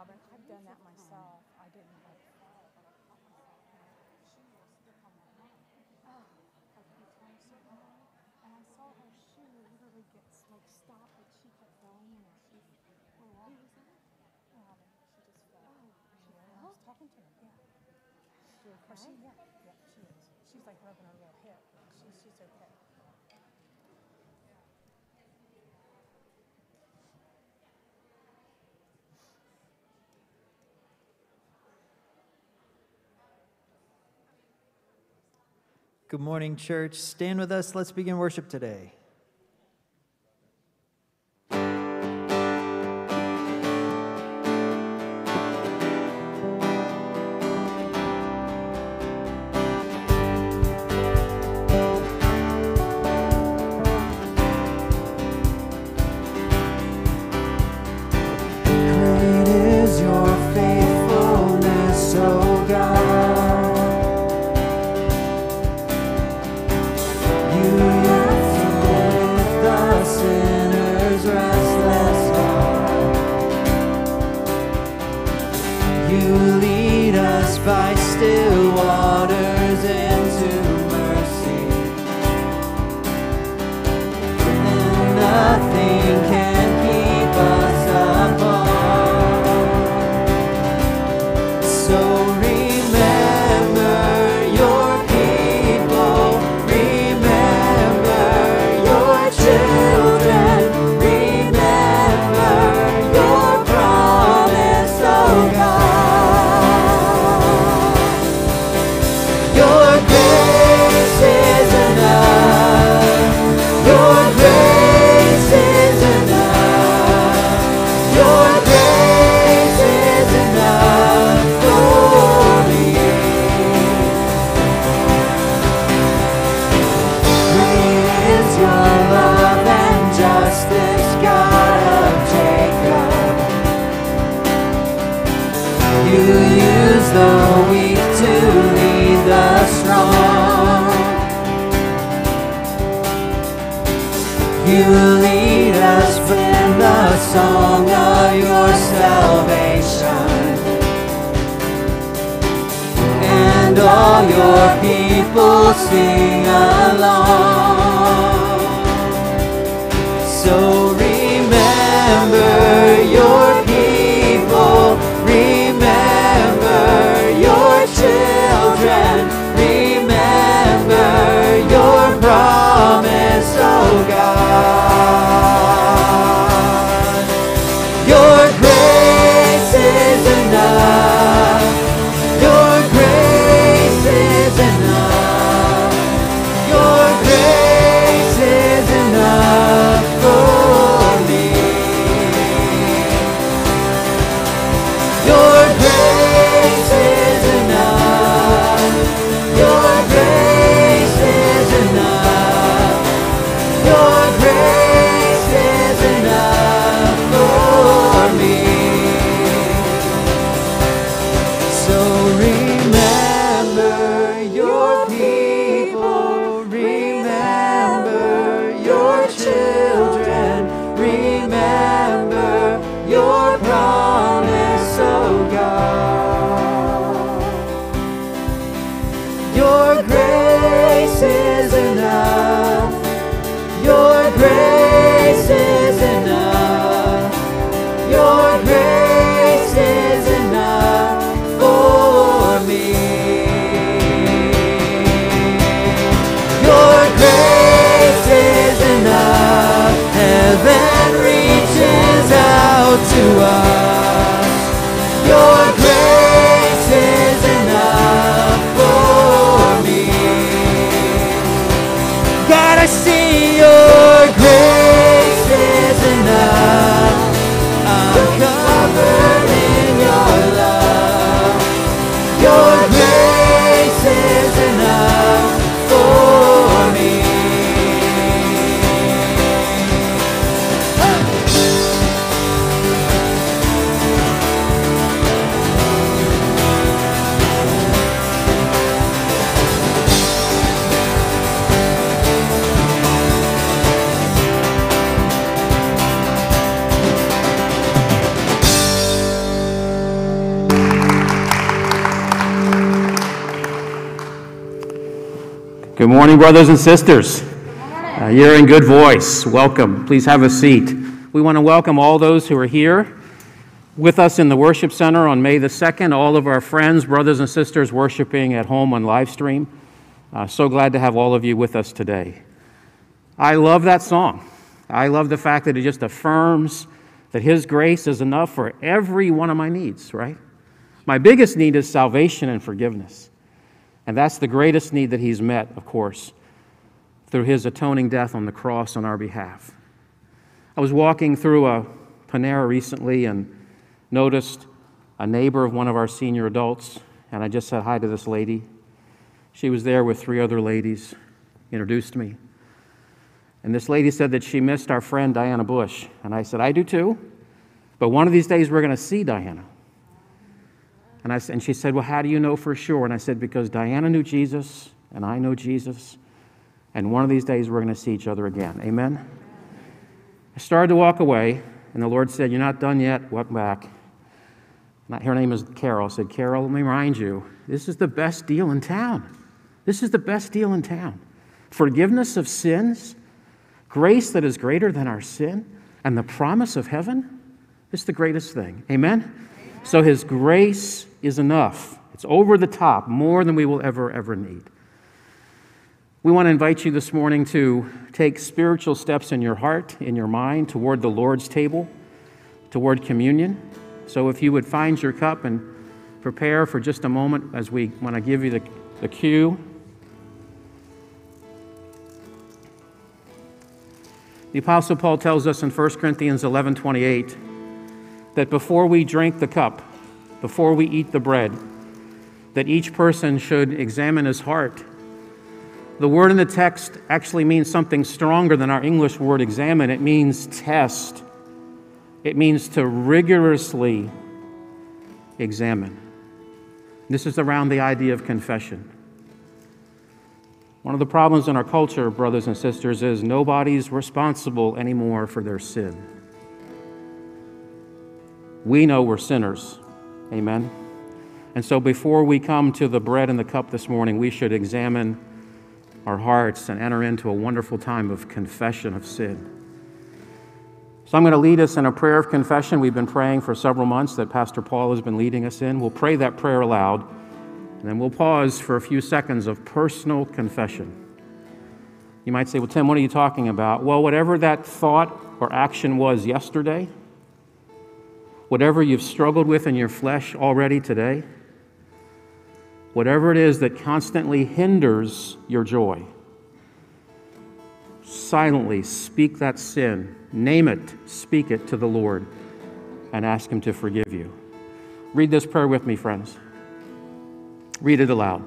Robin. I've done that myself. I didn't like fall, but I caught myself. She will stick on my leg. Like three times so hard. And I saw her shoe literally get like stopped, but she kept going and she off. Who was that? Robin. She just fell. Oh, she. I was talking to her. Yeah. You Oh, she, yeah, yeah, she is. She's like broken her little hip. She's, she's okay. Good morning, church. Stand with us. Let's begin worship today. People sing along. Morning, brothers and sisters. Uh, you're in good voice. Welcome. Please have a seat. We want to welcome all those who are here with us in the worship center on May the 2nd, all of our friends, brothers and sisters worshiping at home on live stream. Uh, so glad to have all of you with us today. I love that song. I love the fact that it just affirms that His grace is enough for every one of my needs, right? My biggest need is salvation and forgiveness. And that's the greatest need that he's met, of course, through his atoning death on the cross on our behalf. I was walking through a Panera recently and noticed a neighbor of one of our senior adults, and I just said hi to this lady. She was there with three other ladies, introduced me. And this lady said that she missed our friend Diana Bush. And I said, I do too. But one of these days we're going to see Diana. And, I, and she said, Well, how do you know for sure? And I said, Because Diana knew Jesus, and I know Jesus, and one of these days we're going to see each other again. Amen? I started to walk away, and the Lord said, You're not done yet. Walk back. Her name is Carol. I said, Carol, let me remind you, this is the best deal in town. This is the best deal in town. Forgiveness of sins, grace that is greater than our sin, and the promise of heaven is the greatest thing. Amen? So his grace is enough. It's over the top, more than we will ever, ever need. We want to invite you this morning to take spiritual steps in your heart, in your mind, toward the Lord's table, toward communion. So if you would find your cup and prepare for just a moment as we want to give you the, the cue. The Apostle Paul tells us in 1 Corinthians 11 28 that before we drink the cup, before we eat the bread, that each person should examine his heart. The word in the text actually means something stronger than our English word examine. It means test, it means to rigorously examine. This is around the idea of confession. One of the problems in our culture, brothers and sisters, is nobody's responsible anymore for their sin. We know we're sinners. Amen. And so before we come to the bread and the cup this morning, we should examine our hearts and enter into a wonderful time of confession of sin. So I'm going to lead us in a prayer of confession. We've been praying for several months that Pastor Paul has been leading us in. We'll pray that prayer aloud, and then we'll pause for a few seconds of personal confession. You might say, Well, Tim, what are you talking about? Well, whatever that thought or action was yesterday, whatever you've struggled with in your flesh already today, whatever it is that constantly hinders your joy, silently speak that sin, name it, speak it to the Lord, and ask Him to forgive you. Read this prayer with me, friends. Read it aloud.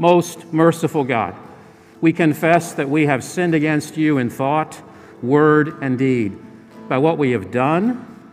Most merciful God, we confess that we have sinned against you in thought, word, and deed by what we have done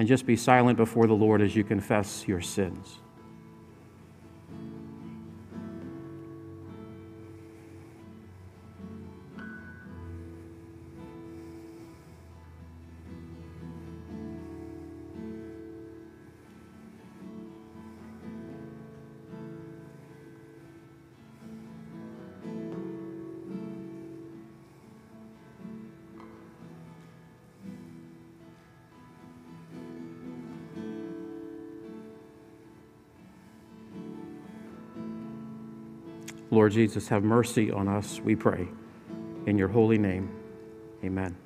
And just be silent before the Lord as you confess your sins. Lord Jesus, have mercy on us, we pray. In your holy name, amen.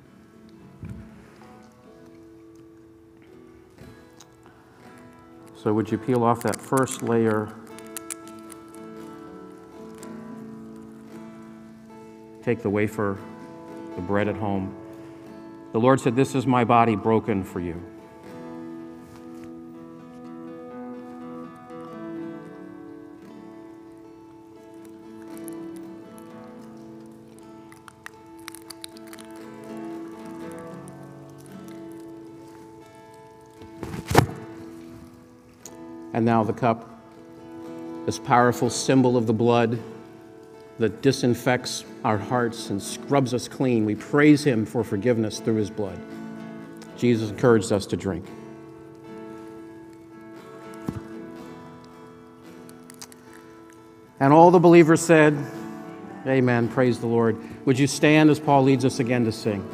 So, would you peel off that first layer? Take the wafer, the bread at home. The Lord said, This is my body broken for you. And now the cup, this powerful symbol of the blood that disinfects our hearts and scrubs us clean. We praise him for forgiveness through his blood. Jesus encouraged us to drink. And all the believers said, Amen. Praise the Lord. Would you stand as Paul leads us again to sing?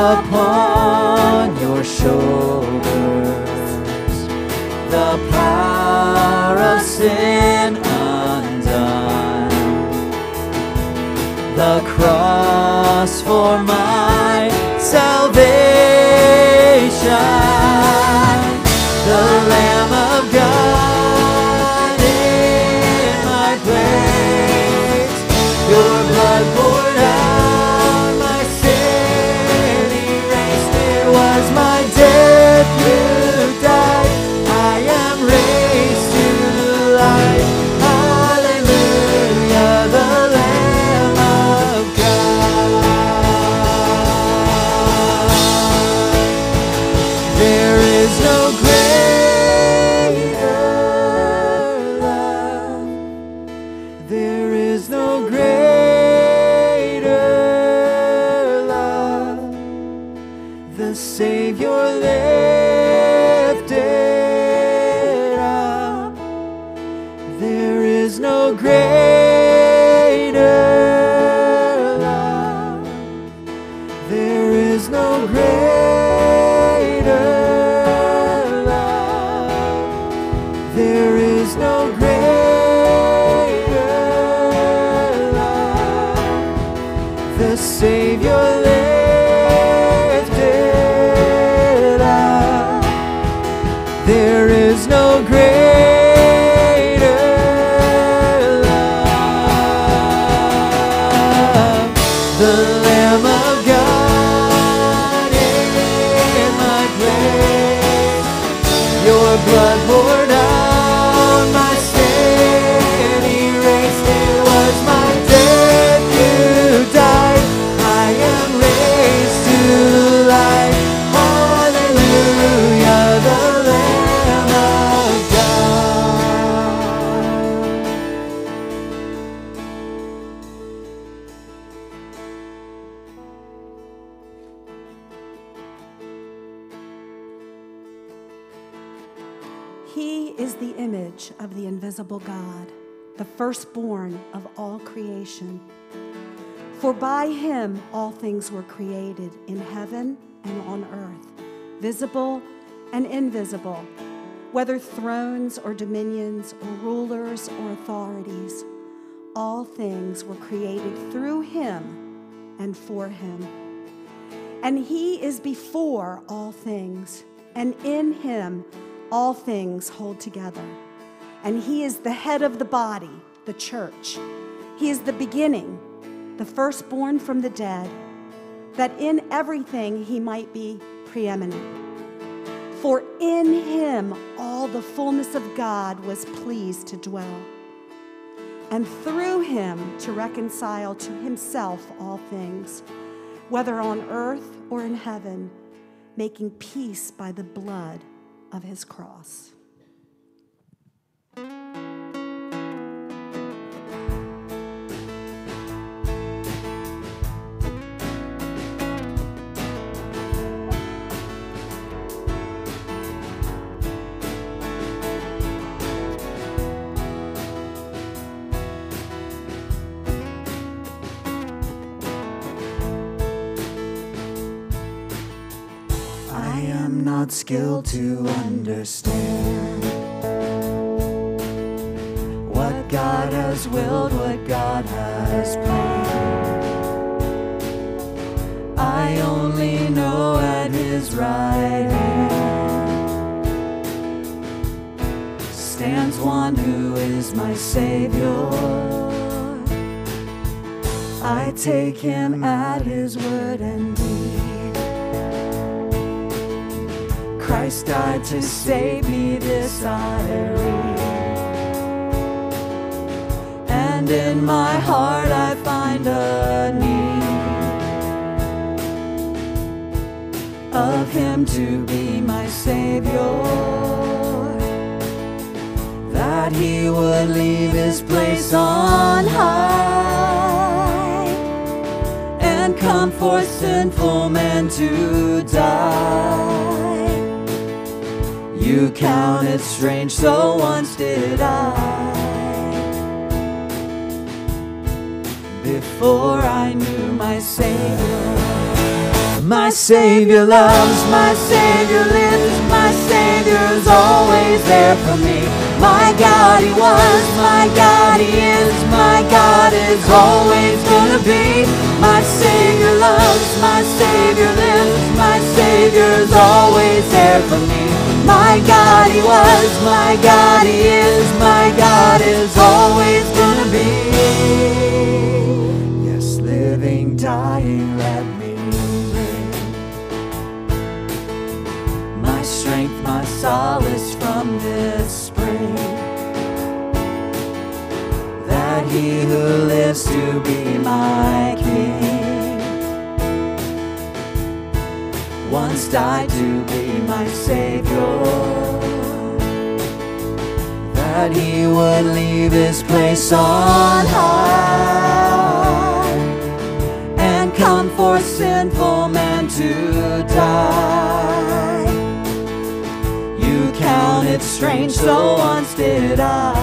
Upon your shoulders, the power of sin undone, the cross for my salvation. The Lamb of is the image of the invisible God, the firstborn of all creation. For by him all things were created in heaven and on earth, visible and invisible, whether thrones or dominions or rulers or authorities. All things were created through him and for him. And he is before all things, and in him all things hold together. And he is the head of the body, the church. He is the beginning, the firstborn from the dead, that in everything he might be preeminent. For in him all the fullness of God was pleased to dwell, and through him to reconcile to himself all things, whether on earth or in heaven, making peace by the blood of his cross. Not skilled to understand what God has willed, what God has planned. I only know at His right hand stands one who is my Savior. I take Him at His word and Christ died to save me, this I read. And in my heart I find a need of Him to be my Savior. That He would leave His place on high and come for sinful men to die. You count it strange, so once did I. Before I knew my Savior. My Savior loves, my Savior lives, my Savior is always there for me. My God, He was, my God, He is, my God is always gonna be. My Savior loves, my Savior lives, my Savior is always there for me. My God, He was, my God, He is, my God is always gonna be. Yes, living, dying, let me live. My strength, my solace from this spring. That He who lives to be my King died to be my Savior. That he would leave his place on high and come for sinful man to die. You count it strange, so once did I.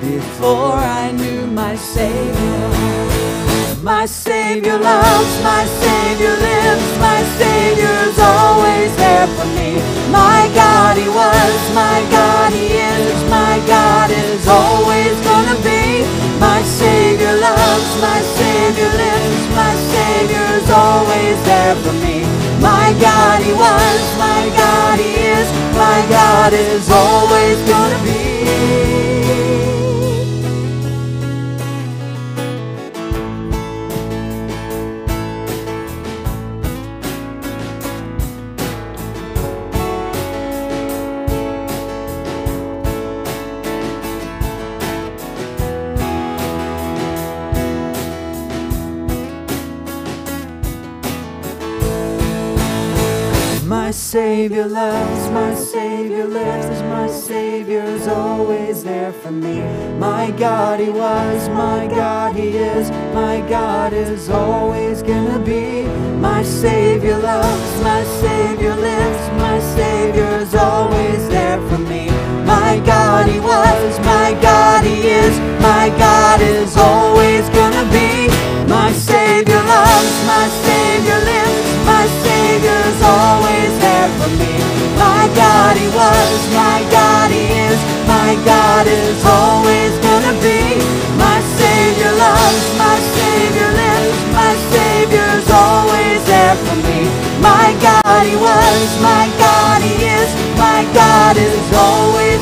Before I knew my Savior. My Savior loves, my Savior lives, my Savior's always there for me. My God, He was, my God, He is, my God is always gonna be. My Savior loves, my Savior lives, my Savior's always there for me. My God, He was, my God, He is, my God is always gonna be. Savior loves, my Savior lives, my Savior's always there for me. My God, He was, my God, He is, my God is always gonna be. My Savior loves, my Savior lives, my Savior's always there for me. My God, He was, my God, He is, my God is always gonna be. My Savior loves, my Savior for me. My God, He was, my God, He is, my God is always gonna be. My Savior loves, my Savior lives, my Savior's always there for me. My God, He was, my God, He is, my God is always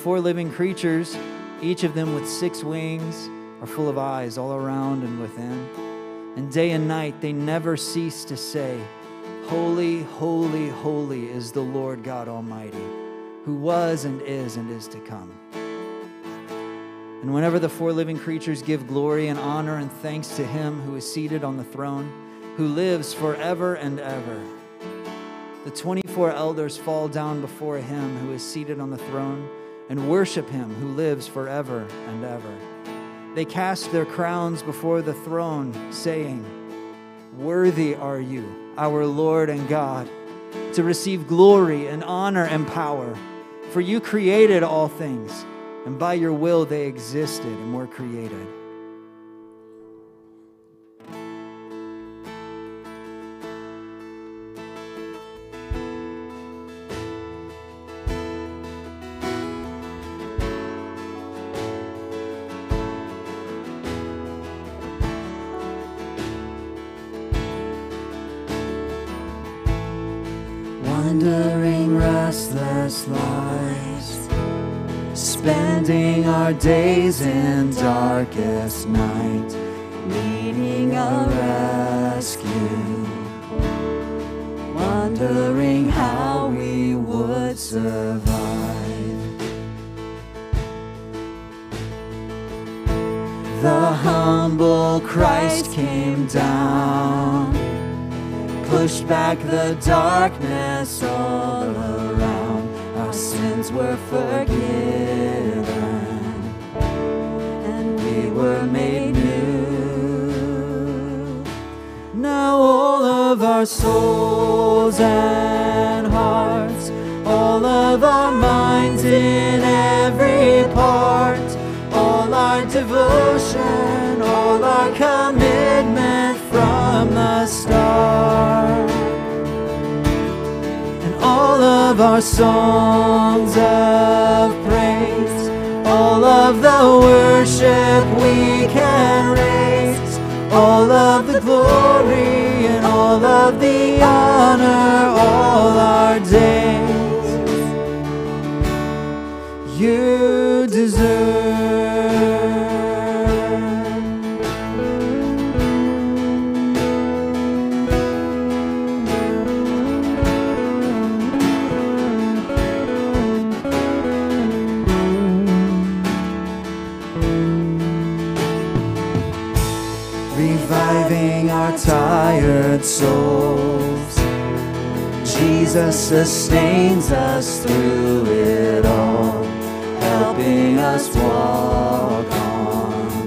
four living creatures, each of them with six wings, are full of eyes all around and within. And day and night they never cease to say, Holy, holy, holy is the Lord God Almighty, who was and is and is to come. And whenever the four living creatures give glory and honor and thanks to him who is seated on the throne, who lives forever and ever, the 24 elders fall down before him who is seated on the throne and worship him who lives forever and ever. They cast their crowns before the throne, saying, Worthy are you, our Lord and God, to receive glory and honor and power. For you created all things, and by your will they existed and were created. Our days in darkest night, needing a rescue, wondering how we would survive. The humble Christ came down pushed back the darkness all around. Our sins were forgiven, and were made new. Now all of our souls and hearts, all of our minds in every part, all our devotion, all our commitment from the start. And all of our songs of all of the worship we can raise, all of the glory and all of the honor, all our days you deserve. Tired souls. Jesus sustains us through it all, helping us walk on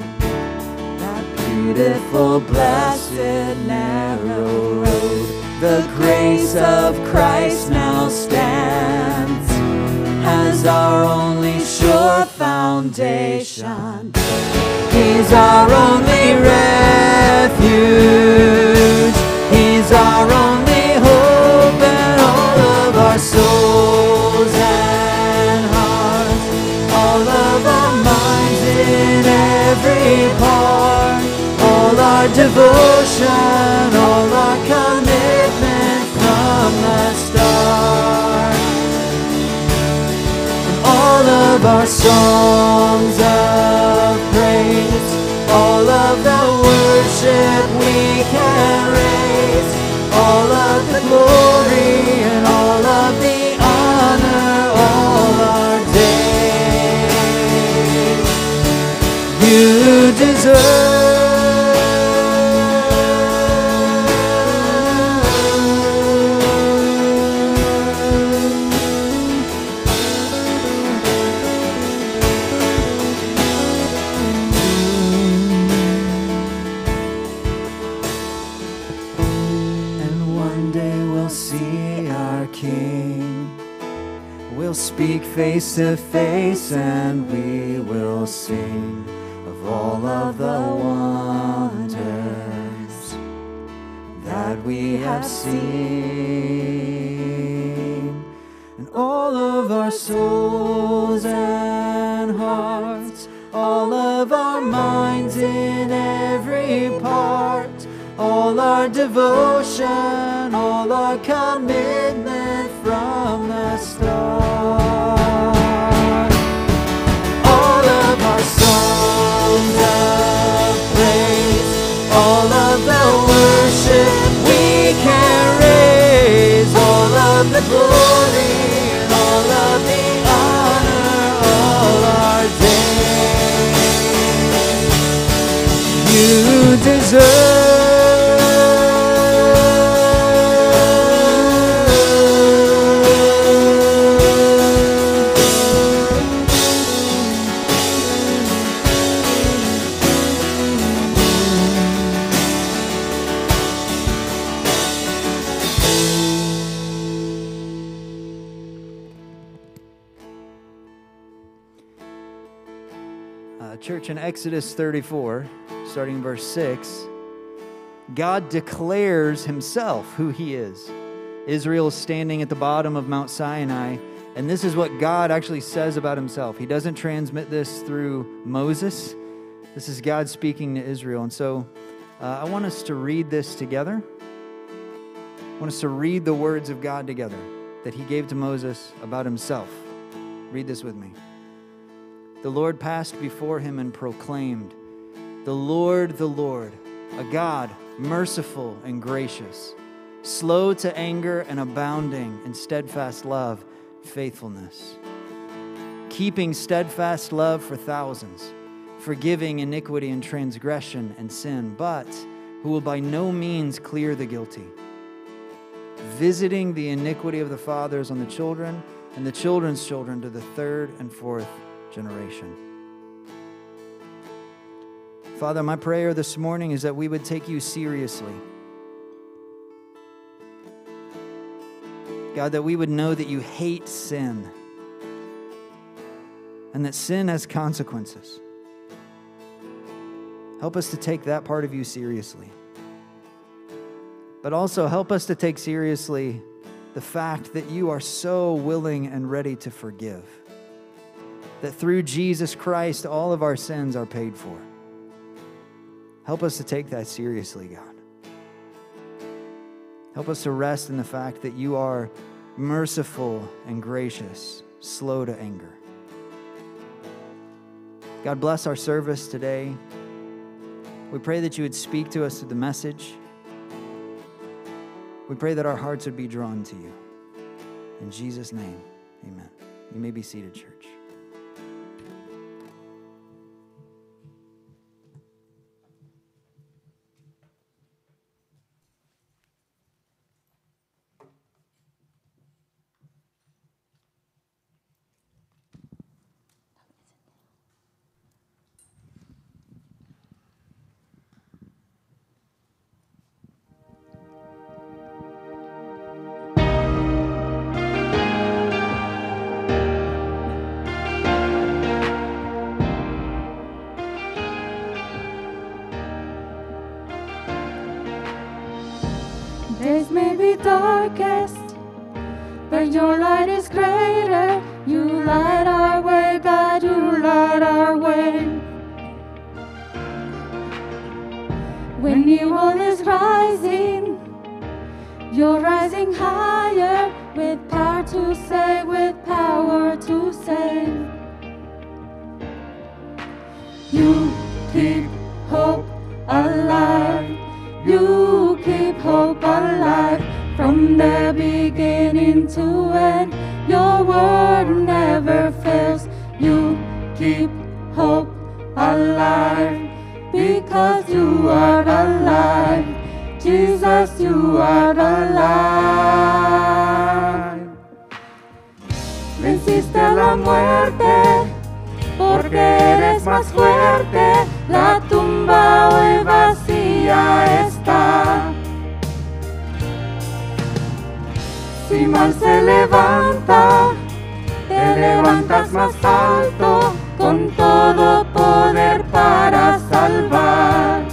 that beautiful, blessed, narrow road. The grace of Christ now stands as our only sure foundation. He's our only refuge. He's our only hope and all of our souls and hearts, all of our minds in every part, all our devotion, all our commitment from the start. And all of our songs of praise, all of the worship we raise, all of the glory and all of the honor, all our days. You deserve. Face to face and we will sing of all of the wonders that we have seen. And all of our souls and hearts, all of our minds in every part, all our devotion, all our commitment worship we can raise all of the glory and all of the honor all our days. You deserve. Exodus 34, starting in verse 6, God declares himself who he is. Israel is standing at the bottom of Mount Sinai, and this is what God actually says about himself. He doesn't transmit this through Moses, this is God speaking to Israel. And so uh, I want us to read this together. I want us to read the words of God together that he gave to Moses about himself. Read this with me. The Lord passed before him and proclaimed, The Lord, the Lord, a God merciful and gracious, slow to anger and abounding in steadfast love, faithfulness, keeping steadfast love for thousands, forgiving iniquity and transgression and sin, but who will by no means clear the guilty, visiting the iniquity of the fathers on the children and the children's children to the third and fourth generation. Father, my prayer this morning is that we would take you seriously. God, that we would know that you hate sin and that sin has consequences. Help us to take that part of you seriously. But also help us to take seriously the fact that you are so willing and ready to forgive. That through Jesus Christ, all of our sins are paid for. Help us to take that seriously, God. Help us to rest in the fact that you are merciful and gracious, slow to anger. God bless our service today. We pray that you would speak to us through the message. We pray that our hearts would be drawn to you. In Jesus' name, amen. You may be seated, church. You keep hope alive. You keep hope alive from the beginning to end. Your word never fails. You keep hope alive because you are alive. Jesus, you are alive. Venciste la muerte porque eres más fuerte. La tumba hoy vacía está. Si mal se levanta, te levantas más alto con todo poder para salvar.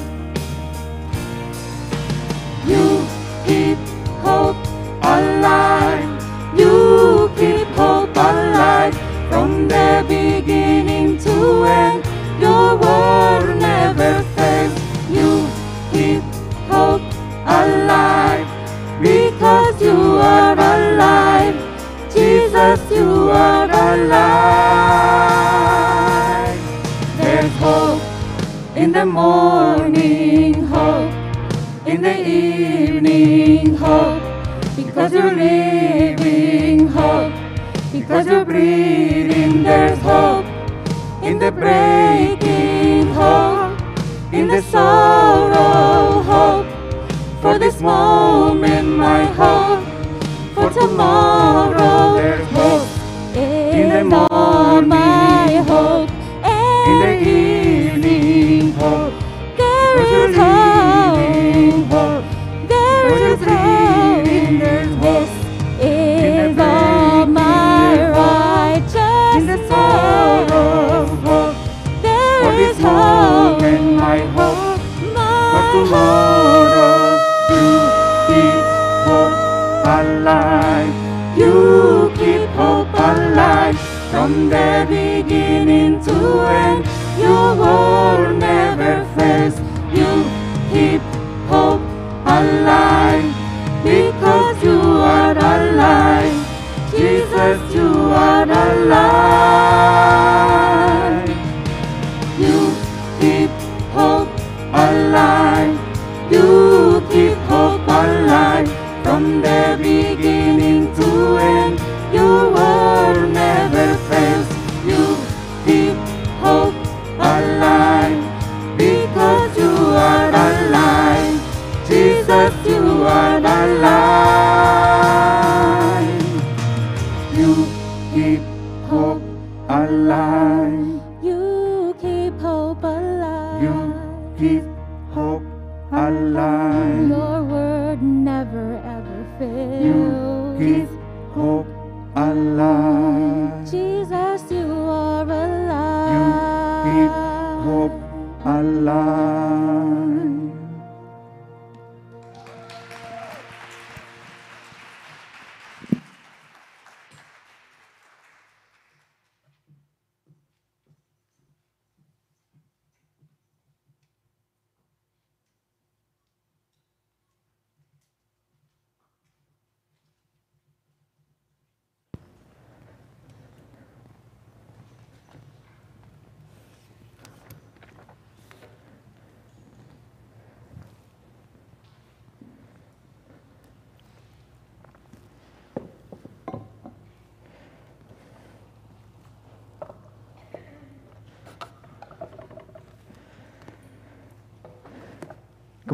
You keep hope alive. You keep hope alive from the beginning to end. Your word never fails. You keep hope alive because you are alive. Jesus, you are alive. There's hope in the morning, hope in the evening, hope because you're living, hope because you're breathing. There's hope the breaking hope, in the sorrow hope. For this moment, my hope. For tomorrow, there's hope. In the my hope. Alive. You keep hope alive from the beginning to end. You will never fails. You keep hope alive because you are alive. Jesus, you are alive.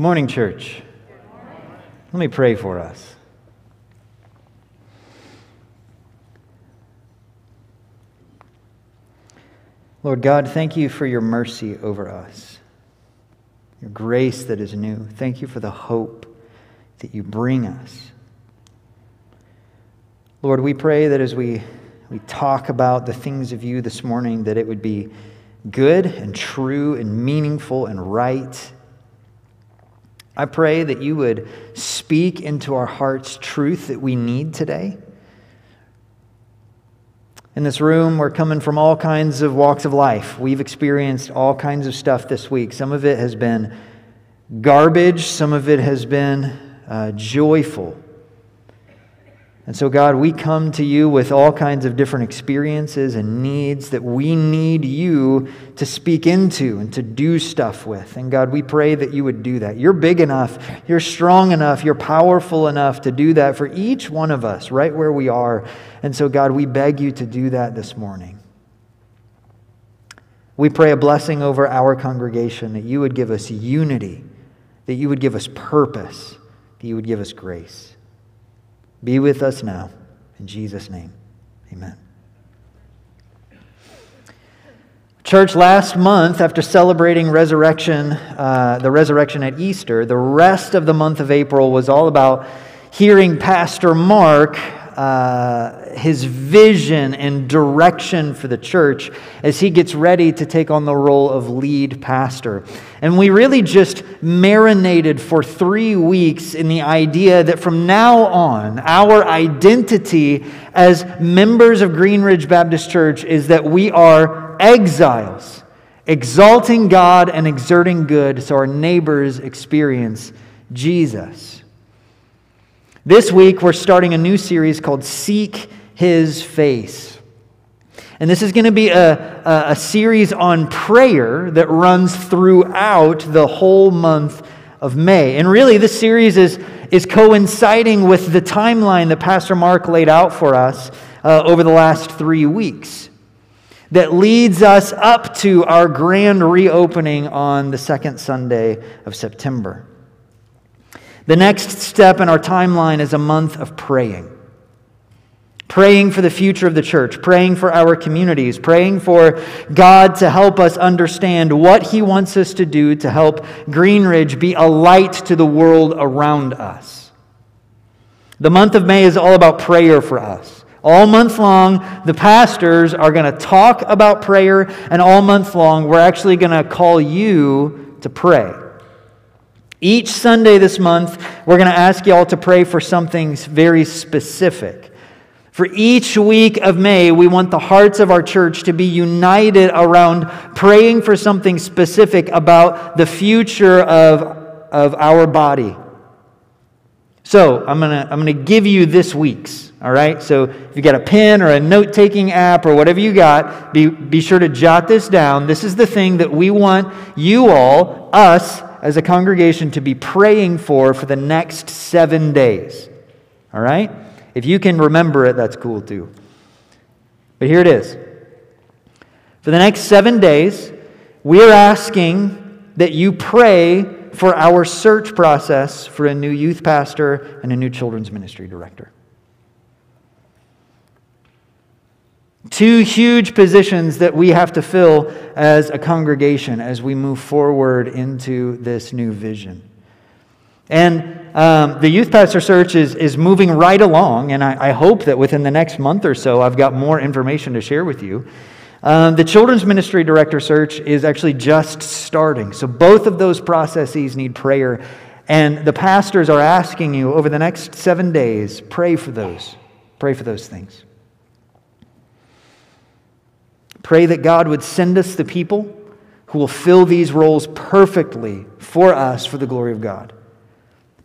Morning, church. Let me pray for us. Lord God, thank you for your mercy over us, your grace that is new. Thank you for the hope that you bring us. Lord, we pray that as we, we talk about the things of you this morning, that it would be good and true and meaningful and right. I pray that you would speak into our hearts truth that we need today. In this room, we're coming from all kinds of walks of life. We've experienced all kinds of stuff this week. Some of it has been garbage, some of it has been uh, joyful. And so, God, we come to you with all kinds of different experiences and needs that we need you to speak into and to do stuff with. And God, we pray that you would do that. You're big enough, you're strong enough, you're powerful enough to do that for each one of us right where we are. And so, God, we beg you to do that this morning. We pray a blessing over our congregation that you would give us unity, that you would give us purpose, that you would give us grace. Be with us now. In Jesus' name, amen. Church, last month, after celebrating resurrection, uh, the resurrection at Easter, the rest of the month of April was all about hearing Pastor Mark, uh, his vision and direction for the church as he gets ready to take on the role of lead pastor. And we really just marinated for three weeks in the idea that from now on, our identity as members of Greenridge Baptist Church is that we are exiles, exalting God and exerting good so our neighbors experience Jesus. This week, we're starting a new series called Seek His Face. And this is going to be a, a, series on prayer that runs throughout the whole month of May. And really, this series is, is coinciding with the timeline that Pastor Mark laid out for us uh, over the last three weeks that leads us up to our grand reopening on the second Sunday of September. The next step in our timeline is a month of praying. Praying for the future of the church, praying for our communities, praying for God to help us understand what He wants us to do to help Greenridge be a light to the world around us. The month of May is all about prayer for us. All month long, the pastors are going to talk about prayer, and all month long, we're actually going to call you to pray. Each Sunday this month, we're going to ask you all to pray for something very specific. For each week of May, we want the hearts of our church to be united around praying for something specific about the future of, of our body. So, I'm going to I'm to give you this week's, all right? So, if you got a pen or a note taking app or whatever you got, be, be sure to jot this down. This is the thing that we want you all, us, as a congregation, to be praying for for the next seven days, all right? If you can remember it, that's cool too. But here it is. For the next seven days, we're asking that you pray for our search process for a new youth pastor and a new children's ministry director. Two huge positions that we have to fill as a congregation as we move forward into this new vision. And um, the youth pastor search is, is moving right along, and I, I, hope that within the next month or so, I've got more information to share with you. Um, the children's ministry director search is actually just starting. So both of those processes need prayer. And the pastors are asking you over the next seven days pray for those. Pray for those things. Pray that God would send us the people who will fill these roles perfectly for us for the glory of God.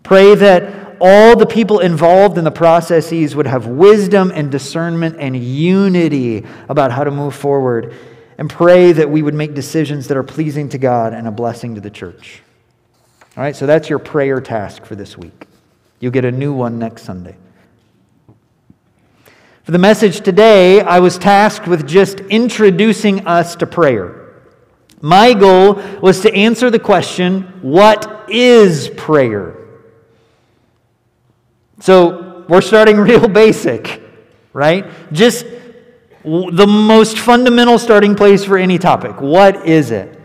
Pray that all the people involved in the processes would have wisdom and discernment and unity about how to move forward. And pray that we would make decisions that are pleasing to God and a blessing to the church. All right, so that's your prayer task for this week. You'll get a new one next Sunday. For the message today, I was tasked with just introducing us to prayer. My goal was to answer the question what is prayer? So we're starting real basic, right? Just the most fundamental starting place for any topic. What is it?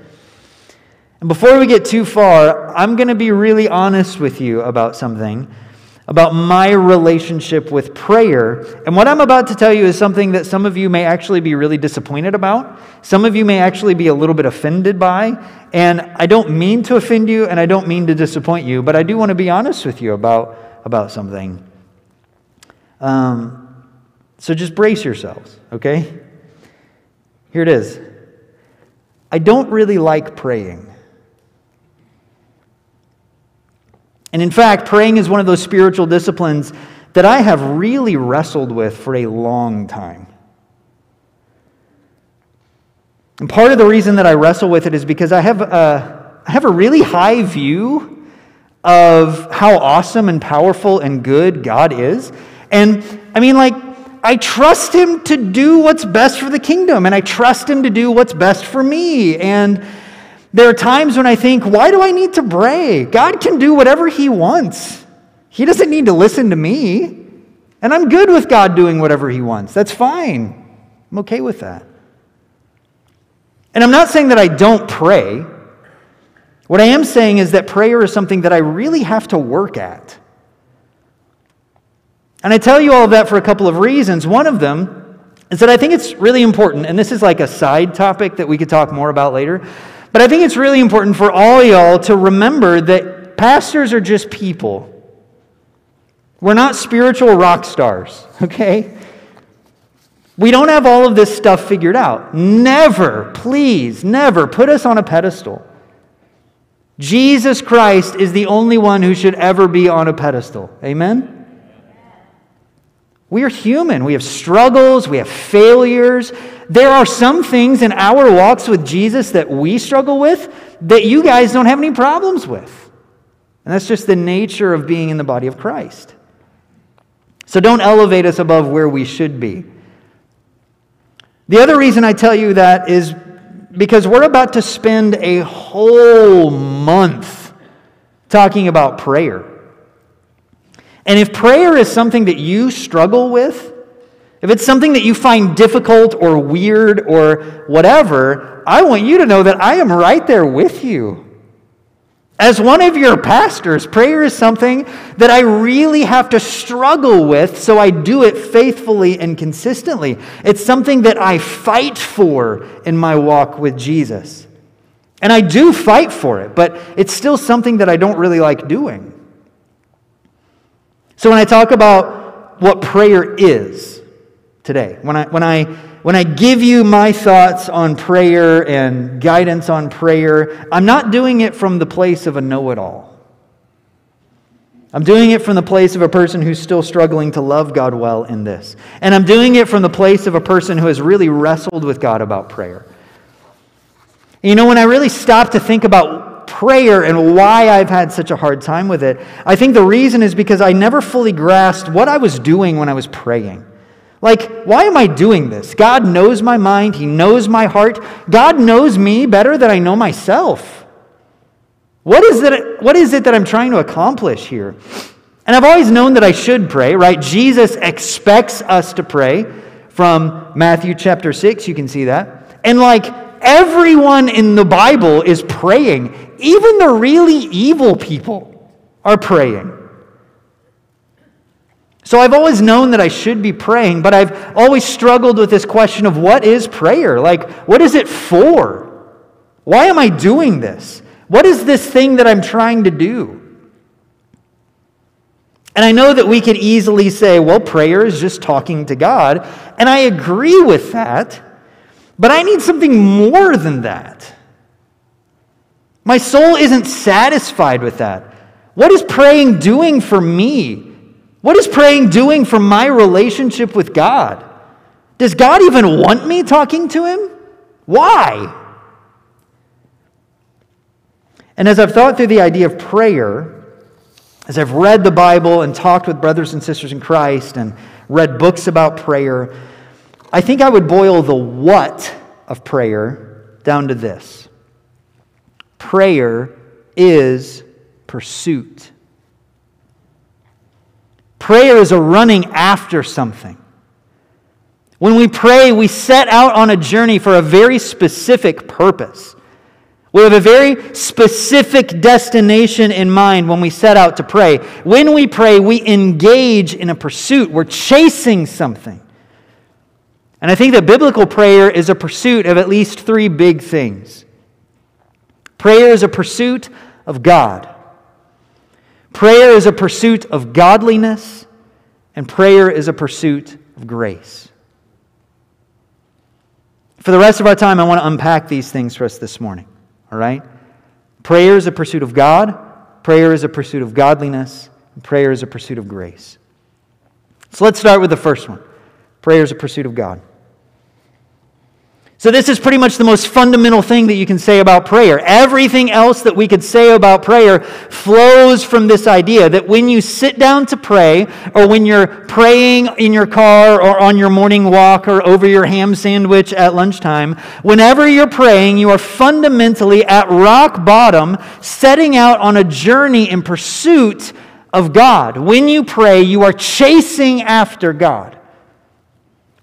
And before we get too far, I'm going to be really honest with you about something, about my relationship with prayer. And what I'm about to tell you is something that some of you may actually be really disappointed about. Some of you may actually be a little bit offended by. And I don't mean to offend you and I don't mean to disappoint you, but I do want to be honest with you about about something. Um, so just brace yourselves, okay? Here it is. I don't really like praying. And in fact, praying is one of those spiritual disciplines that I have really wrestled with for a long time. And part of the reason that I wrestle with it is because I have a, I have a really high view of how awesome and powerful and good God is. And I mean, like, I trust Him to do what's best for the kingdom, and I trust Him to do what's best for me. And there are times when I think, why do I need to pray? God can do whatever He wants, He doesn't need to listen to me. And I'm good with God doing whatever He wants. That's fine. I'm okay with that. And I'm not saying that I don't pray. What I am saying is that prayer is something that I really have to work at. And I tell you all of that for a couple of reasons. One of them is that I think it's really important, and this is like a side topic that we could talk more about later, but I think it's really important for all y'all to remember that pastors are just people. We're not spiritual rock stars, okay? We don't have all of this stuff figured out. Never, please, never put us on a pedestal. Jesus Christ is the only one who should ever be on a pedestal. Amen? We are human. We have struggles. We have failures. There are some things in our walks with Jesus that we struggle with that you guys don't have any problems with. And that's just the nature of being in the body of Christ. So don't elevate us above where we should be. The other reason I tell you that is because we're about to spend a whole month talking about prayer. And if prayer is something that you struggle with, if it's something that you find difficult or weird or whatever, I want you to know that I am right there with you. As one of your pastors, prayer is something that I really have to struggle with, so I do it faithfully and consistently. It's something that I fight for in my walk with Jesus. And I do fight for it, but it's still something that I don't really like doing. So when I talk about what prayer is today, when I, when I, when I give you my thoughts on prayer and guidance on prayer, I'm not doing it from the place of a know it all. I'm doing it from the place of a person who's still struggling to love God well in this. And I'm doing it from the place of a person who has really wrestled with God about prayer. You know, when I really stop to think about prayer and why I've had such a hard time with it, I think the reason is because I never fully grasped what I was doing when I was praying. Like, why am I doing this? God knows my mind, He knows my heart. God knows me better than I know myself. What is it, what is it that I'm trying to accomplish here? And I've always known that I should pray, right? Jesus expects us to pray from Matthew chapter 6. You can see that. And like everyone in the Bible is praying, even the really evil people are praying. So I've always known that I should be praying, but I've always struggled with this question of what is prayer? Like, what is it for? Why am I doing this? What is this thing that I'm trying to do? And I know that we could easily say, well, prayer is just talking to God. And I agree with that. But I need something more than that. My soul isn't satisfied with that. What is praying doing for me? What is praying doing for my relationship with God? Does God even want me talking to Him? Why? And as I've thought through the idea of prayer, as I've read the Bible and talked with brothers and sisters in Christ and read books about prayer, I think I would boil the what of prayer down to this prayer is pursuit. Prayer is a running after something. When we pray, we set out on a journey for a very specific purpose. We have a very specific destination in mind when we set out to pray. When we pray, we engage in a pursuit. We're chasing something. And I think that biblical prayer is a pursuit of at least three big things. Prayer is a pursuit of God. Prayer is a pursuit of godliness, and prayer is a pursuit of grace. For the rest of our time, I want to unpack these things for us this morning. All right? Prayer is a pursuit of God, prayer is a pursuit of godliness, and prayer is a pursuit of grace. So let's start with the first one prayer is a pursuit of God. So, this is pretty much the most fundamental thing that you can say about prayer. Everything else that we could say about prayer flows from this idea that when you sit down to pray, or when you're praying in your car, or on your morning walk, or over your ham sandwich at lunchtime, whenever you're praying, you are fundamentally at rock bottom, setting out on a journey in pursuit of God. When you pray, you are chasing after God.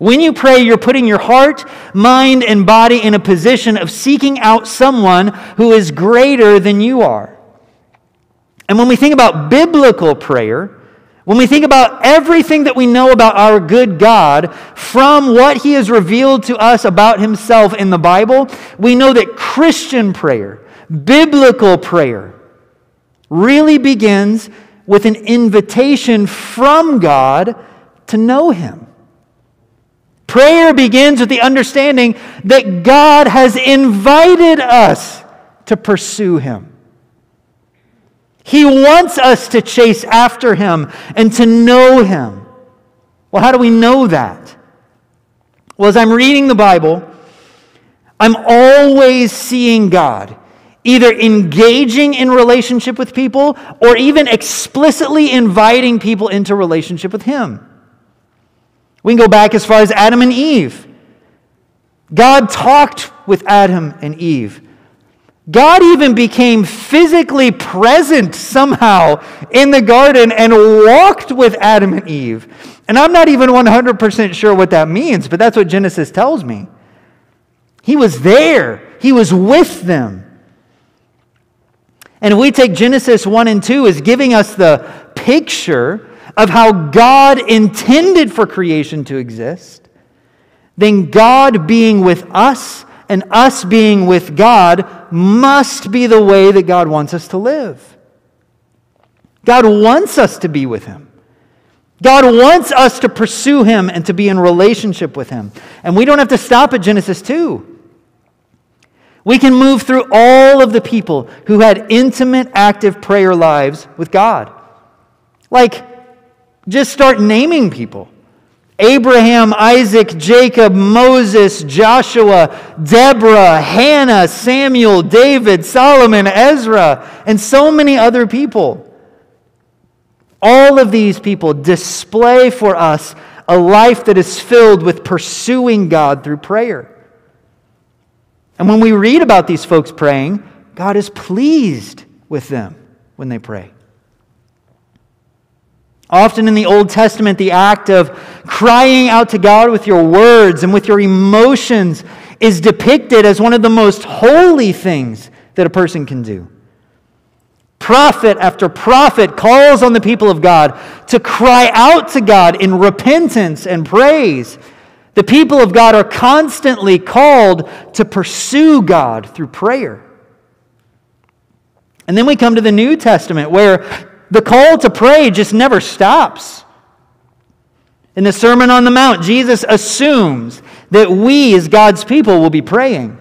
When you pray, you're putting your heart, mind, and body in a position of seeking out someone who is greater than you are. And when we think about biblical prayer, when we think about everything that we know about our good God from what He has revealed to us about Himself in the Bible, we know that Christian prayer, biblical prayer, really begins with an invitation from God to know Him. Prayer begins with the understanding that God has invited us to pursue Him. He wants us to chase after Him and to know Him. Well, how do we know that? Well, as I'm reading the Bible, I'm always seeing God either engaging in relationship with people or even explicitly inviting people into relationship with Him. We can go back as far as Adam and Eve. God talked with Adam and Eve. God even became physically present somehow in the garden and walked with Adam and Eve. And I'm not even 100% sure what that means, but that's what Genesis tells me. He was there, He was with them. And if we take Genesis 1 and 2 as giving us the picture of how God intended for creation to exist, then God being with us and us being with God must be the way that God wants us to live. God wants us to be with Him. God wants us to pursue Him and to be in relationship with Him. And we don't have to stop at Genesis 2. We can move through all of the people who had intimate, active prayer lives with God. Like, just start naming people. Abraham, Isaac, Jacob, Moses, Joshua, Deborah, Hannah, Samuel, David, Solomon, Ezra, and so many other people. All of these people display for us a life that is filled with pursuing God through prayer. And when we read about these folks praying, God is pleased with them when they pray. Often in the Old Testament, the act of crying out to God with your words and with your emotions is depicted as one of the most holy things that a person can do. Prophet after prophet calls on the people of God to cry out to God in repentance and praise. The people of God are constantly called to pursue God through prayer. And then we come to the New Testament where the call to pray just never stops. In the Sermon on the Mount, Jesus assumes that we, as God's people, will be praying.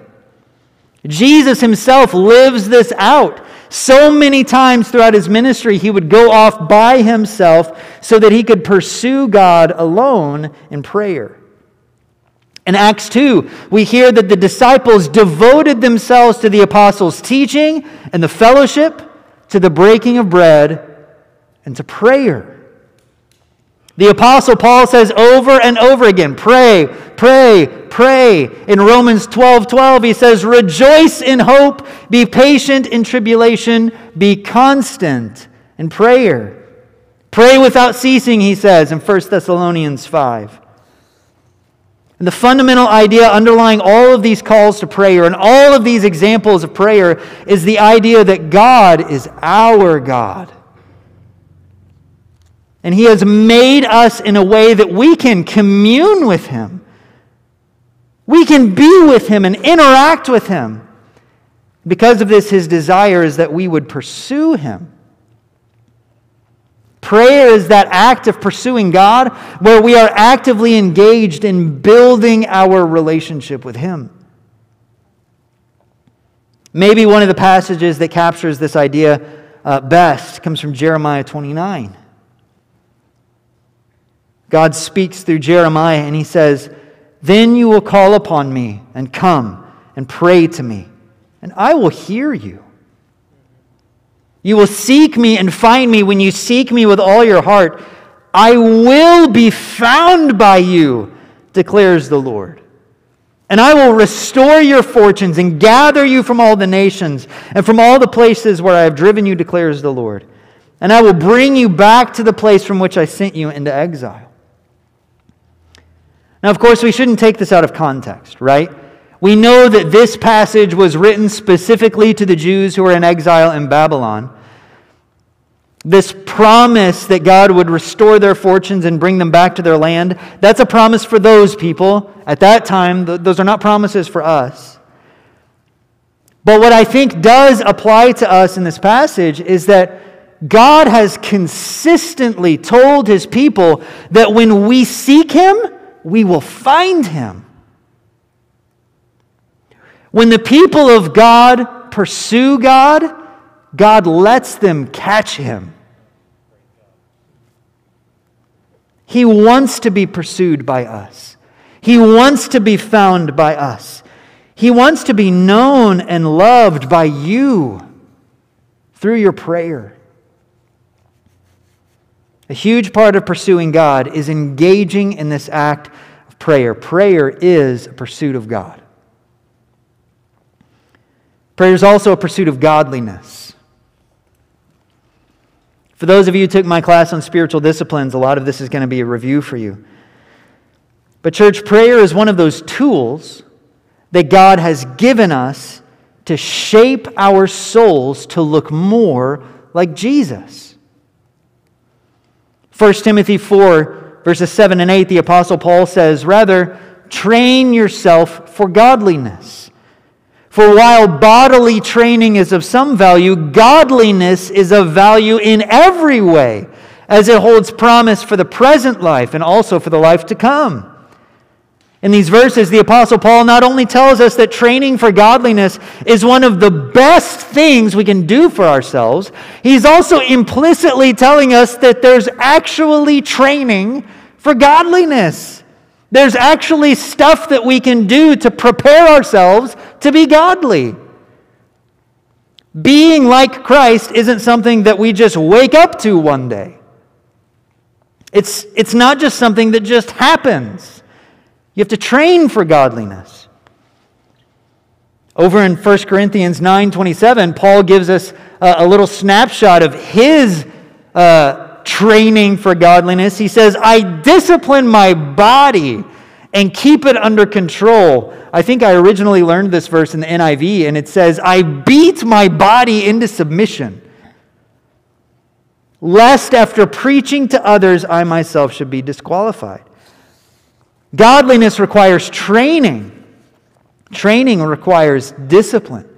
Jesus himself lives this out. So many times throughout his ministry, he would go off by himself so that he could pursue God alone in prayer. In Acts 2, we hear that the disciples devoted themselves to the apostles' teaching and the fellowship, to the breaking of bread, and to prayer. The Apostle Paul says over and over again pray, pray, pray. In Romans 12 12, he says, Rejoice in hope, be patient in tribulation, be constant in prayer. Pray without ceasing, he says in 1 Thessalonians 5. And the fundamental idea underlying all of these calls to prayer and all of these examples of prayer is the idea that God is our God. And He has made us in a way that we can commune with Him. We can be with Him and interact with Him. Because of this, His desire is that we would pursue Him. Prayer is that act of pursuing God where we are actively engaged in building our relationship with Him. Maybe one of the passages that captures this idea uh, best comes from Jeremiah 29. God speaks through Jeremiah and he says, Then you will call upon me and come and pray to me, and I will hear you. You will seek me and find me when you seek me with all your heart. I will be found by you, declares the Lord. And I will restore your fortunes and gather you from all the nations and from all the places where I have driven you, declares the Lord. And I will bring you back to the place from which I sent you into exile. Now, of course, we shouldn't take this out of context, right? We know that this passage was written specifically to the Jews who were in exile in Babylon. This promise that God would restore their fortunes and bring them back to their land, that's a promise for those people. At that time, those are not promises for us. But what I think does apply to us in this passage is that God has consistently told his people that when we seek him, we will find him. When the people of God pursue God, God lets them catch him. He wants to be pursued by us. He wants to be found by us. He wants to be known and loved by you through your prayer. A huge part of pursuing God is engaging in this act of prayer. Prayer is a pursuit of God. Prayer is also a pursuit of godliness. For those of you who took my class on spiritual disciplines, a lot of this is going to be a review for you. But, church, prayer is one of those tools that God has given us to shape our souls to look more like Jesus. 1 Timothy 4, verses 7 and 8, the Apostle Paul says, Rather, train yourself for godliness. For while bodily training is of some value, godliness is of value in every way, as it holds promise for the present life and also for the life to come. In these verses, the Apostle Paul not only tells us that training for godliness is one of the best things we can do for ourselves, he's also implicitly telling us that there's actually training for godliness. There's actually stuff that we can do to prepare ourselves to be godly. Being like Christ isn't something that we just wake up to one day. It's, it's not just something that just happens. You have to train for godliness. Over in 1 Corinthians 9:27, Paul gives us a, a, little snapshot of his uh, training for godliness. He says, I discipline my body and keep it under control. I think I originally learned this verse in the NIV, and it says, I beat my body into submission, lest after preaching to others, I myself should be disqualified. Godliness requires training. Training requires discipline.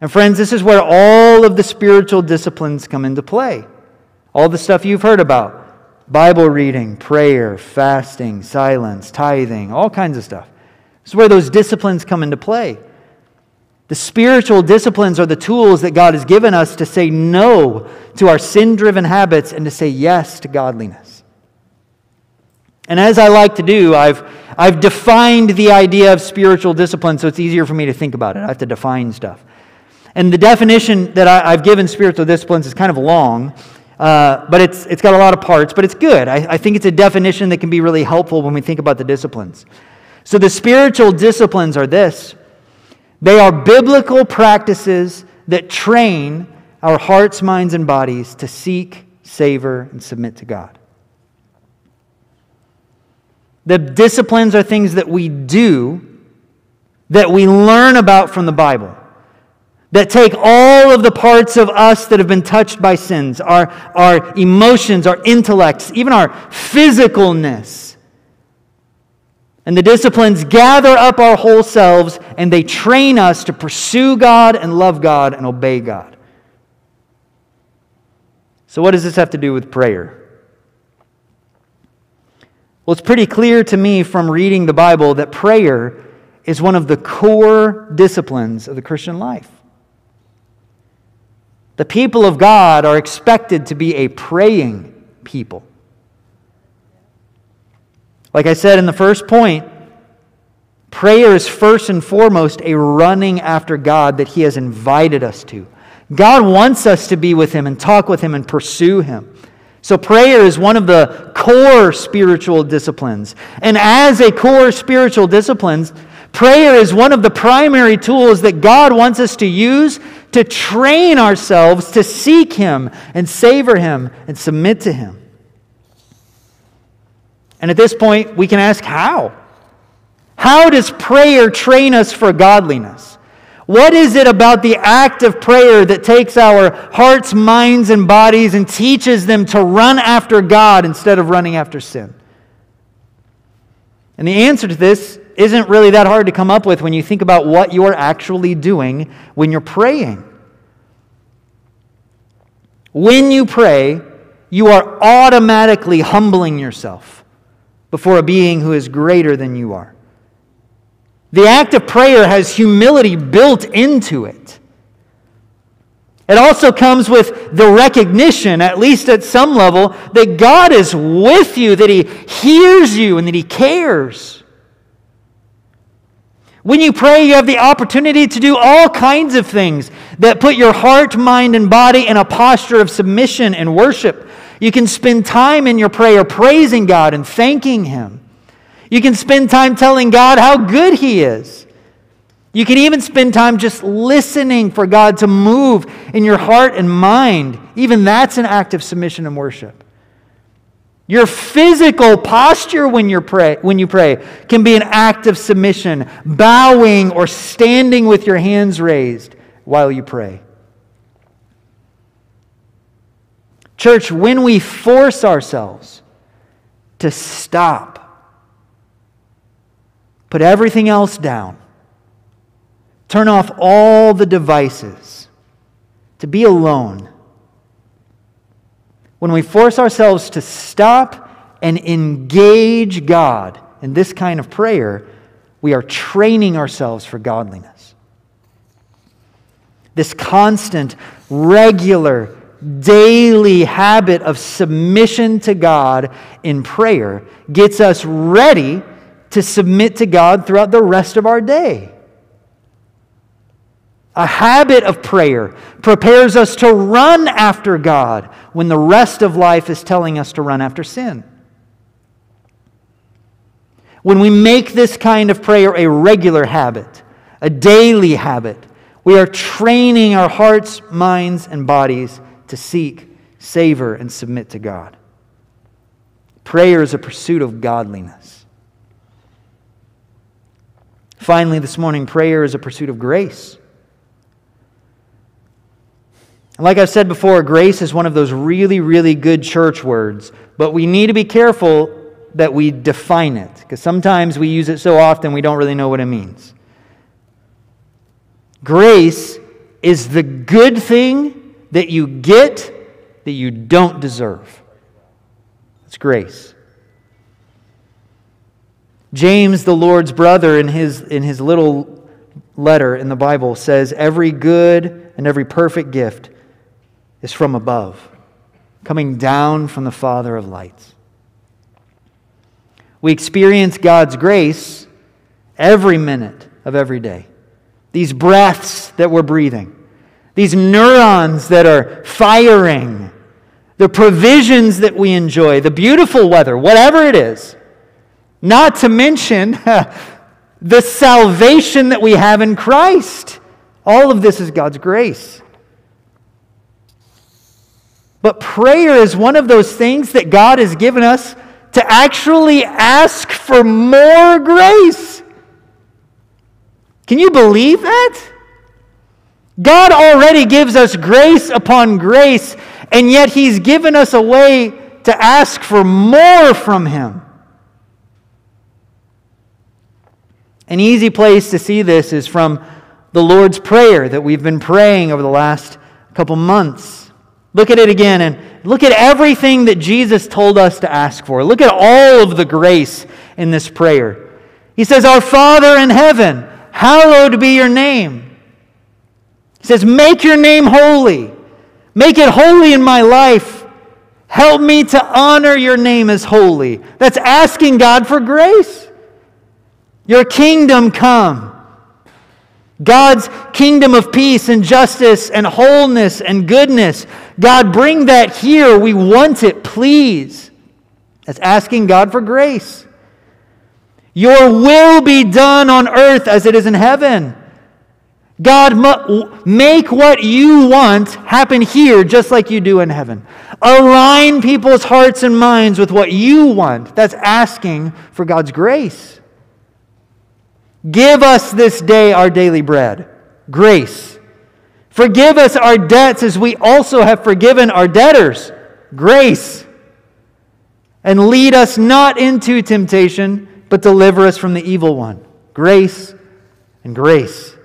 And friends, this is where all of the spiritual disciplines come into play. All the stuff you've heard about Bible reading, prayer, fasting, silence, tithing, all kinds of stuff. This is where those disciplines come into play. The spiritual disciplines are the tools that God has given us to say no to our sin driven habits and to say yes to godliness. And as I like to do, I've, I've defined the idea of spiritual discipline so it's easier for me to think about it. I have to define stuff. And the definition that I, have given spiritual disciplines is kind of long. Uh, but it's, it's got a lot of parts, but it's good. I, I think it's a definition that can be really helpful when we think about the disciplines. So the spiritual disciplines are this they are biblical practices that train our hearts, minds, and bodies to seek, savor, and submit to God. The disciplines are things that we do that we learn about from the Bible that take all of the parts of us that have been touched by sins our, our emotions, our intellects, even our physicalness. And the disciplines gather up our whole selves and they train us to pursue God and love God and obey God. So, what does this have to do with prayer? Well, it's pretty clear to me from reading the Bible that prayer is one of the core disciplines of the Christian life. The people of God are expected to be a praying people. Like I said in the first point, prayer is first and foremost a running after God that He has invited us to. God wants us to be with Him and talk with Him and pursue Him. So, prayer is one of the core spiritual disciplines. And as a core spiritual discipline, prayer is one of the primary tools that God wants us to use to train ourselves to seek Him and savor Him and submit to Him. And at this point, we can ask how? How does prayer train us for godliness? What is it about the act of prayer that takes our hearts, minds, and bodies and teaches them to run after God instead of running after sin? And the answer to this isn't really that hard to come up with when you think about what you're actually doing when you're praying. When you pray, you are automatically humbling yourself before a being who is greater than you are. The act of prayer has humility built into it. It also comes with the recognition, at least at some level, that God is with you, that He hears you, and that He cares. When you pray, you have the opportunity to do all kinds of things that put your heart, mind, and body in a posture of submission and worship. You can spend time in your prayer praising God and thanking Him. You can spend time telling God how good He is. You can even spend time just listening for God to move in your heart and mind. Even that's an act of submission and worship. Your physical posture when, you pray, when you pray can be an act of submission, bowing or standing with your hands raised while you pray. Church, when we force ourselves to stop, put everything else down, turn off all the devices, to be alone, when we force ourselves to stop and engage God in this kind of prayer, we are training ourselves for godliness. This constant, regular, daily habit of submission to God in prayer gets us ready to submit to God throughout the rest of our day. A habit of prayer prepares us to run after God when the rest of life is telling us to run after sin. When we make this kind of prayer a regular habit, a daily habit, we are training our hearts, minds, and bodies to seek, savor, and submit to God. Prayer is a pursuit of godliness. Finally, this morning, prayer is a pursuit of grace. And like I've said before, grace is one of those really, really good church words, but we need to be careful that we define it, because sometimes we use it so often we don't really know what it means. Grace is the good thing that you get that you don't deserve. It's grace. James, the Lord's brother, in his, in his little letter in the Bible, says, Every good and every perfect gift is from above, coming down from the Father of lights. We experience God's grace every minute of every day. These breaths that we're breathing these neurons that are firing, the provisions that we enjoy, the beautiful weather, whatever it is. Not to mention the salvation that we have in Christ. All of this is God's grace. But prayer is one of those things that God has given us to actually ask for more grace. Can you believe that? God already gives us grace upon grace, and yet He's given us a way to ask for more from Him. An easy place to see this is from the Lord's Prayer that we've been praying over the last couple months. Look at it again and look at everything that Jesus told us to ask for. Look at all of the grace in this prayer. He says, Our Father in heaven, hallowed be your name. He says, Make your name holy. Make it holy in my life. Help me to honor your name as holy. That's asking God for grace. Your kingdom come. God's kingdom of peace and justice and wholeness and goodness. God, bring that here. We want it, please. That's asking God for grace. Your will be done on earth as it is in heaven. God, make what you want happen here just like you do in heaven. Align people's hearts and minds with what you want. That's asking for God's grace. Give us this day our daily bread. Grace. Forgive us our debts as we also have forgiven our debtors. Grace. And lead us not into temptation, but deliver us from the evil one. Grace and grace.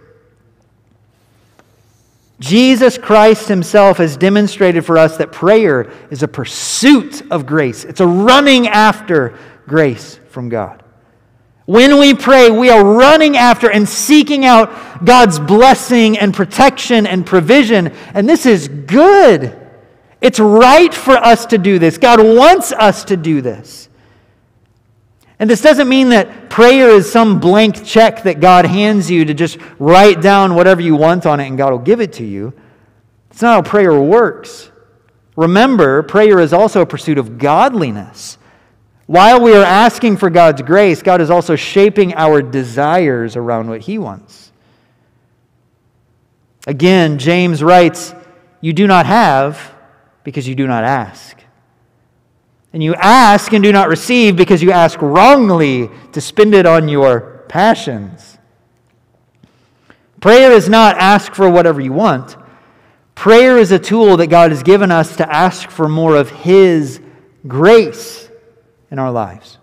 Jesus Christ Himself has demonstrated for us that prayer is a pursuit of grace, it's a running after grace from God. When we pray, we are running after and seeking out God's blessing and protection and provision. And this is good. It's right for us to do this. God wants us to do this. And this doesn't mean that prayer is some blank check that God hands you to just write down whatever you want on it and God will give it to you. It's not how prayer works. Remember, prayer is also a pursuit of godliness. While we are asking for God's grace, God is also shaping our desires around what He wants. Again, James writes, You do not have because you do not ask. And you ask and do not receive because you ask wrongly to spend it on your passions. Prayer is not ask for whatever you want. Prayer is a tool that God has given us to ask for more of His grace in our lives.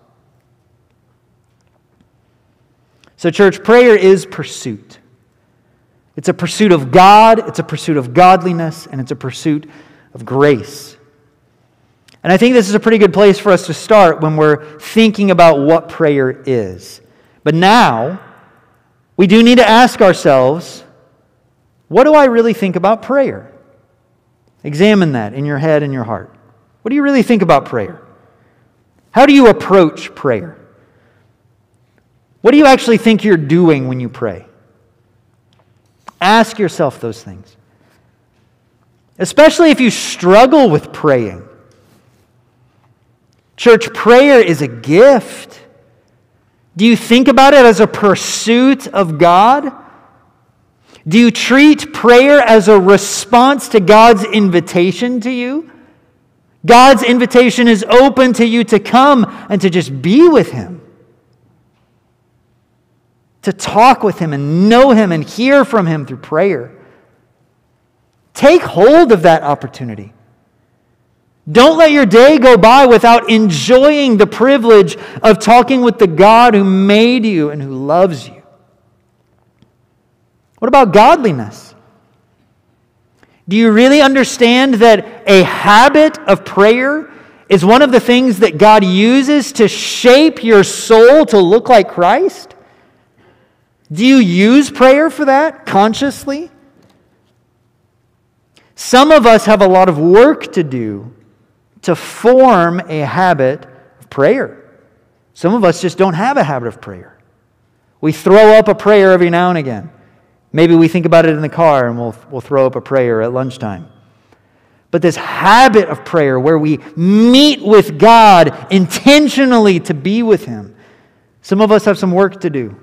So, church, prayer is pursuit. It's a pursuit of God, it's a pursuit of godliness, and it's a pursuit of grace. And I think this is a pretty good place for us to start when we're thinking about what prayer is. But now, we do need to ask ourselves what do I really think about prayer? Examine that in your head and your heart. What do you really think about prayer? How do you approach prayer? What do you actually think you're doing when you pray? Ask yourself those things. Especially if you struggle with praying. Church, prayer is a gift. Do you think about it as a pursuit of God? Do you treat prayer as a response to God's invitation to you? God's invitation is open to you to come and to just be with Him, to talk with Him and know Him and hear from Him through prayer. Take hold of that opportunity. Don't let your day go by without enjoying the privilege of talking with the God who made you and who loves you. What about godliness? Do you really understand that a habit of prayer is one of the things that God uses to shape your soul to look like Christ? Do you use prayer for that consciously? Some of us have a lot of work to do to form a habit of prayer. Some of us just don't have a habit of prayer. We throw up a prayer every now and again. Maybe we think about it in the car and we'll, we'll throw up a prayer at lunchtime. But this habit of prayer where we meet with God intentionally to be with Him, some of us have some work to do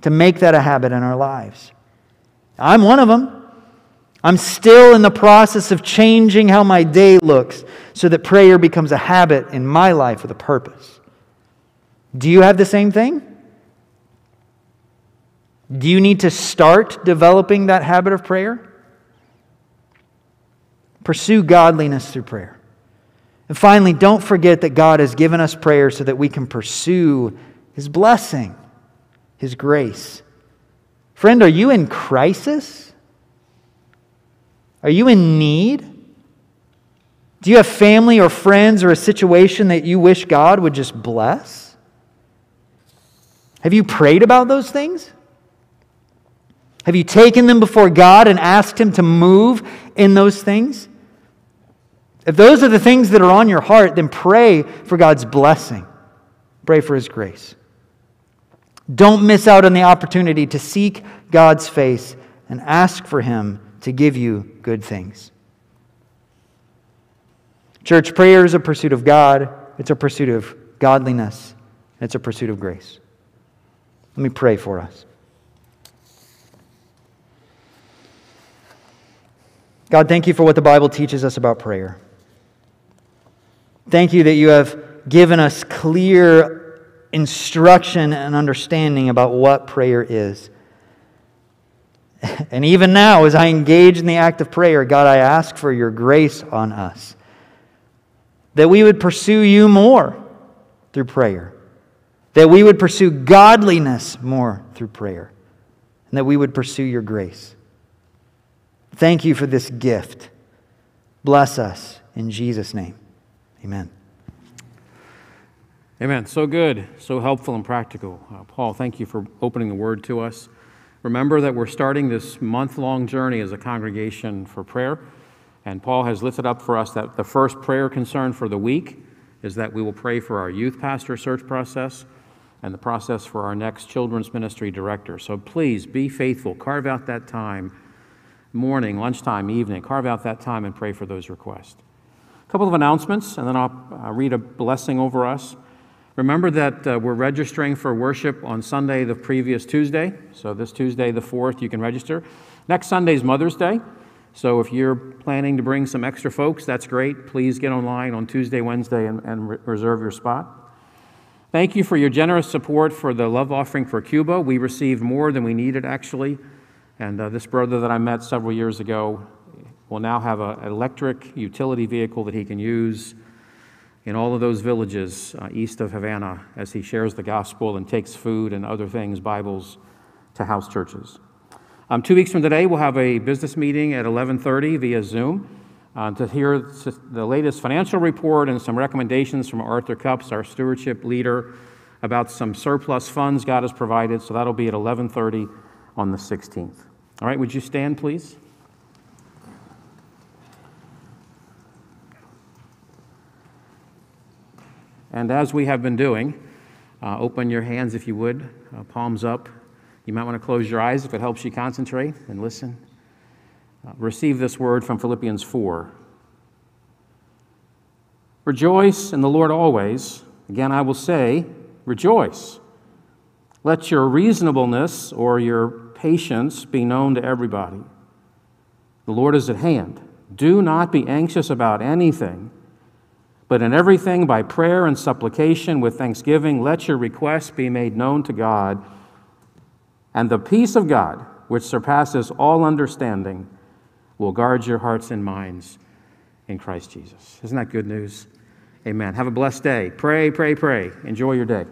to make that a habit in our lives. I'm one of them. I'm still in the process of changing how my day looks so that prayer becomes a habit in my life with a purpose. Do you have the same thing? Do you need to start developing that habit of prayer? Pursue godliness through prayer. And finally, don't forget that God has given us prayer so that we can pursue His blessing, His grace. Friend, are you in crisis? Are you in need? Do you have family or friends or a situation that you wish God would just bless? Have you prayed about those things? Have you taken them before God and asked Him to move in those things? If those are the things that are on your heart, then pray for God's blessing. Pray for His grace. Don't miss out on the opportunity to seek God's face and ask for Him to give you good things. Church, prayer is a pursuit of God, it's a pursuit of godliness, it's a pursuit of grace. Let me pray for us. God, thank you for what the Bible teaches us about prayer. Thank you that you have given us clear instruction and understanding about what prayer is. And even now, as I engage in the act of prayer, God, I ask for your grace on us. That we would pursue you more through prayer. That we would pursue godliness more through prayer. And that we would pursue your grace. Thank you for this gift. Bless us in Jesus' name. Amen. Amen. So good, so helpful and practical. Uh, Paul, thank you for opening the word to us. Remember that we're starting this month long journey as a congregation for prayer. And Paul has lifted up for us that the first prayer concern for the week is that we will pray for our youth pastor search process and the process for our next children's ministry director. So please be faithful. Carve out that time, morning, lunchtime, evening. Carve out that time and pray for those requests. A couple of announcements, and then I'll uh, read a blessing over us. Remember that uh, we're registering for worship on Sunday, the previous Tuesday. So, this Tuesday, the 4th, you can register. Next Sunday is Mother's Day. So if you're planning to bring some extra folks, that's great. Please get online on Tuesday, Wednesday, and, and re- reserve your spot. Thank you for your generous support for the love offering for Cuba. We received more than we needed, actually. And uh, this brother that I met several years ago will now have a- an electric utility vehicle that he can use in all of those villages uh, east of Havana as he shares the gospel and takes food and other things, Bibles, to house churches. Um, two weeks from today, we'll have a business meeting at 11:30 via Zoom uh, to hear the latest financial report and some recommendations from Arthur Cups, our stewardship leader, about some surplus funds God has provided. So that'll be at 11:30 on the 16th. All right, would you stand, please? And as we have been doing, uh, open your hands if you would, uh, palms up. You might want to close your eyes if it helps you concentrate and listen. Uh, receive this word from Philippians 4. Rejoice in the Lord always. Again, I will say, rejoice. Let your reasonableness or your patience be known to everybody. The Lord is at hand. Do not be anxious about anything, but in everything by prayer and supplication with thanksgiving, let your requests be made known to God. And the peace of God, which surpasses all understanding, will guard your hearts and minds in Christ Jesus. Isn't that good news? Amen. Have a blessed day. Pray, pray, pray. Enjoy your day.